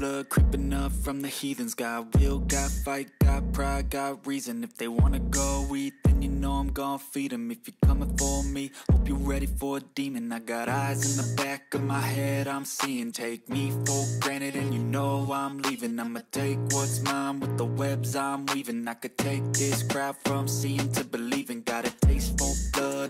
blood creeping up from the heathens. Got will, got fight, got pride, got reason. If they wanna go eat, then you know I'm gon' feed them If you're coming for me, hope you're ready for a demon. I got eyes in the back of my head, I'm seeing. Take me for granted and you know I'm leaving. I'ma take what's mine with the webs I'm weaving. I could take this crowd from seeing to believing. Got a taste for blood